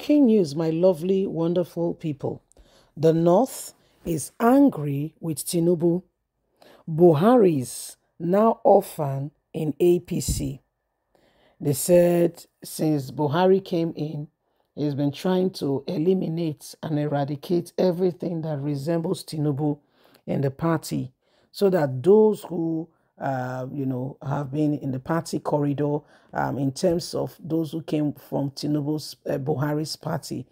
King news, my lovely, wonderful people. The North is angry with Tinubu. Buhari's now orphan in APC. They said since Buhari came in, he's been trying to eliminate and eradicate everything that resembles Tinubu in the party so that those who uh, you know, have been in the party corridor um, in terms of those who came from Tinubu's uh, Buhari's party,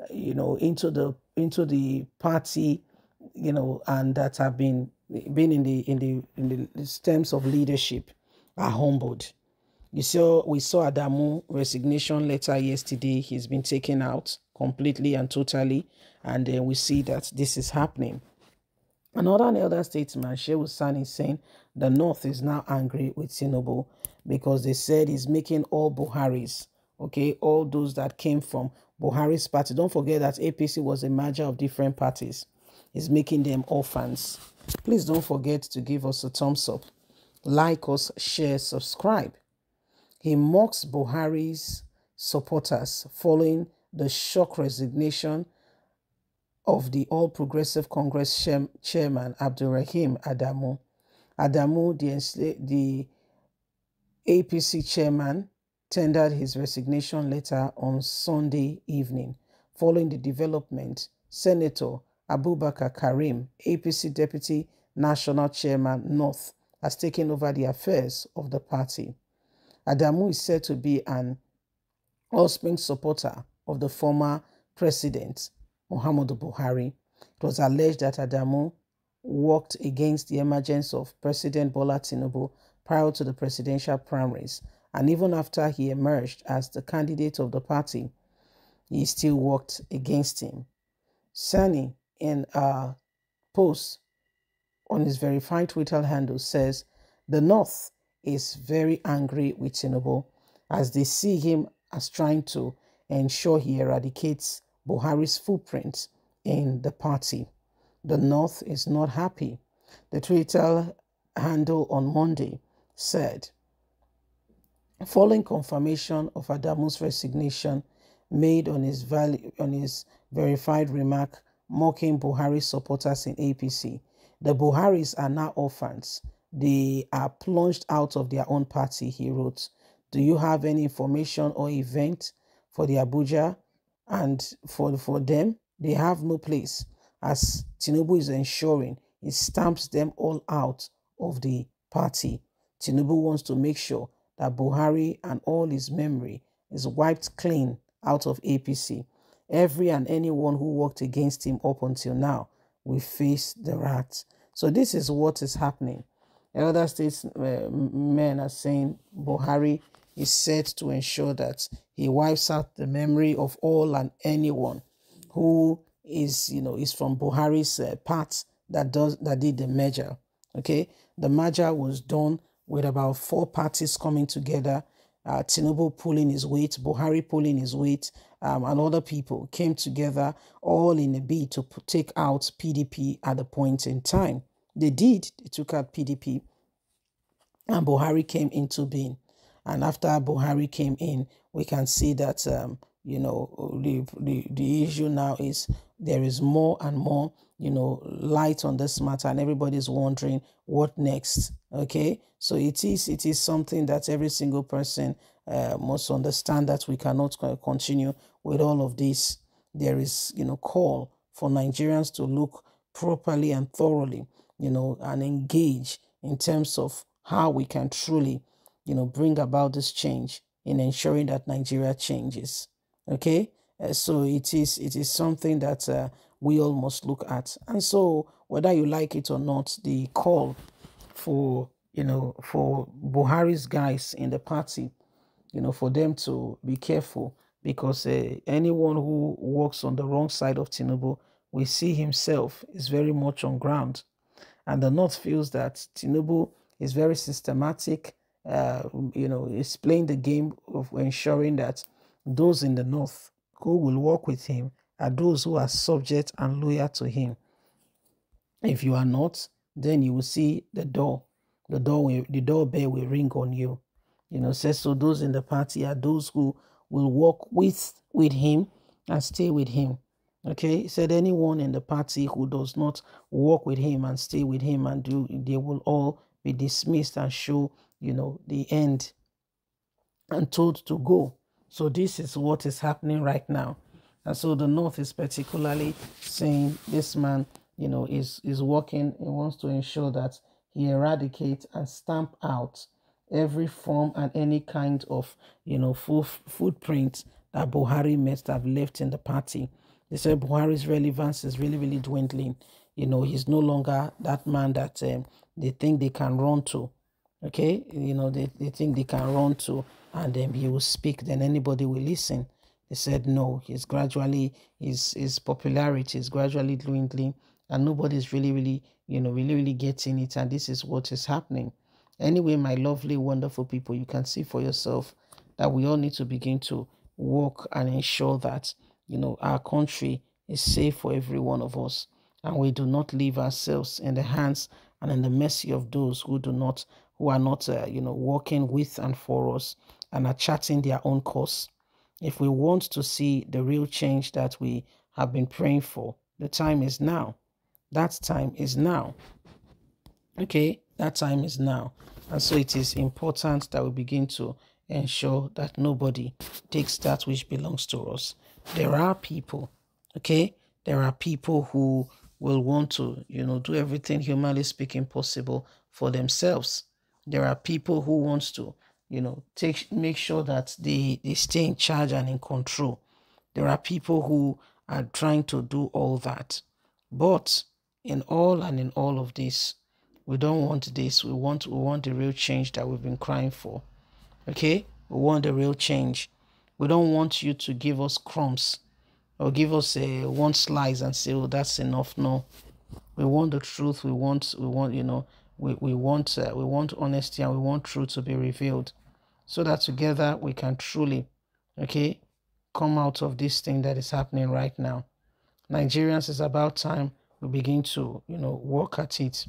uh, you know, into the into the party, you know, and that have been been in the in the in the stems of leadership are humbled. You saw we saw Adamu resignation letter yesterday. He's been taken out completely and totally, and then we see that this is happening. Another elder statesman, Shehu Sani, saying the North is now angry with Tinubu because they said he's making all Buharis, okay, all those that came from Buhari's party. Don't forget that APC was a merger of different parties. He's making them orphans. Please don't forget to give us a thumbs up, like us, share, subscribe. He mocks Buhari's supporters following the shock resignation of the All Progressive Congress chairman Abdurrahim Adamu. Adamu, the, the APC chairman, tendered his resignation letter on Sunday evening. Following the development, Senator Abubakar Karim, APC Deputy National Chairman North, has taken over the affairs of the party. Adamu is said to be an offspring supporter of the former president Muhammadu Buhari. It was alleged that Adamu worked against the emergence of President Bola Tinubu prior to the presidential primaries, and even after he emerged as the candidate of the party, he still worked against him. Sani, in a post on his verified Twitter handle, says the North is very angry with Tinubu as they see him as trying to ensure he eradicates Buhari's footprint in the party. The North is not happy. The Twitter handle on Monday said, following confirmation of Adamu's resignation made on his, value, on his verified remark mocking Buhari supporters in APC, the Buharis are now orphans. They are plunged out of their own party, he wrote. Do you have any information or event for the Abuja and for, for them, they have no place as Tinubu is ensuring he stamps them all out of the party. Tinubu wants to make sure that Buhari and all his memory is wiped clean out of APC. Every and anyone who worked against him up until now will face the wrath. So this is what is happening. Elder statesmen uh, are saying Buhari is set to ensure that he wipes out the memory of all and anyone who is, you know, is from Buhari's uh, part that does that did the merger. Okay, the merger was done with about four parties coming together. Uh, Tinubu pulling his weight, Buhari pulling his weight, um, and other people came together all in a bid to take out PDP at a point in time. They did. They took out PDP, and Buhari came into being. And after Buhari came in, we can see that, um, you know, the, the, the issue now is there is more and more, you know, light on this matter and everybody's wondering what next. Okay. So it is, it is something that every single person uh, must understand that we cannot continue with all of this. There is, you know, call for Nigerians to look properly and thoroughly, you know, and engage in terms of how we can truly you know, bring about this change in ensuring that Nigeria changes. Okay, uh, so it is it is something that uh, we all must look at, and so whether you like it or not, the call for you know for Buhari's guys in the party, you know, for them to be careful because uh, anyone who walks on the wrong side of Tinubu we see himself is very much on ground, and the North feels that Tinubu is very systematic uh, you know, is playing the game of ensuring that those in the north who will work with him are those who are subject and loyal to him. If you are not, then you will see the door, the door, will, the doorbell will ring on you. You know, says so. Those in the party are those who will work with with him and stay with him. Okay, he said anyone in the party who does not work with him and stay with him and do, they will all be dismissed and show, you know, the end and told to go. So this is what is happening right now. And so the North is particularly saying this man, you know, is, is working, he wants to ensure that he eradicates and stamp out every form and any kind of, you know, footprint that Buhari must have left in the party. They said Buhari's relevance is really, really dwindling. You know, he's no longer that man that um, they think they can run to. Okay, you know, they, they think they can run to and then he will speak, then anybody will listen. They said no, he's gradually, his, his popularity is gradually dwindling and nobody's really, really, you know, really, really getting it. And this is what is happening. Anyway, my lovely, wonderful people, you can see for yourself that we all need to begin to work and ensure that, you know, our country is safe for every one of us. And we do not leave ourselves in the hands and in the mercy of those who do not, who are not, uh, you know, working with and for us and are charting their own course. If we want to see the real change that we have been praying for, the time is now. That time is now. Okay, that time is now. And so it is important that we begin to ensure that nobody takes that which belongs to us. There are people, okay? There are people who will want to, you know, do everything humanly speaking possible for themselves. There are people who want to you know, take make sure that they, they stay in charge and in control. There are people who are trying to do all that. But in all and in all of this, we don't want this. We want we want the real change that we've been crying for. Okay? We want the real change. We don't want you to give us crumbs or give us a one slice and say, oh, that's enough. No. We want the truth. We want we want, you know, we, we want uh, we want honesty and we want truth to be revealed so that together we can truly, okay, come out of this thing that is happening right now. Nigerians, it's about time we begin to, you know, work at it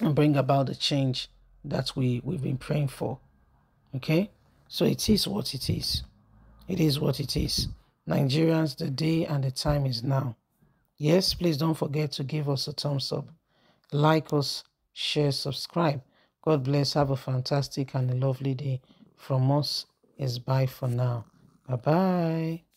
and bring about the change that we, we've been praying for. Okay? So it is what it is. It is what it is. Nigerians, the day and the time is now. Yes, please don't forget to give us a thumbs up, like us, share, subscribe. God bless. Have a fantastic and a lovely day. From us is bye for now. Bye bye.